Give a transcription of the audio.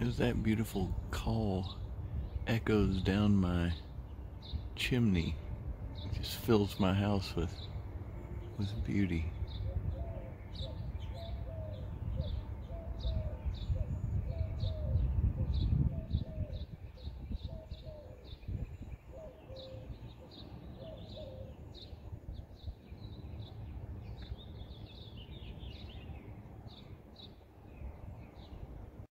as that beautiful call echoes down my chimney. It just fills my house with with beauty.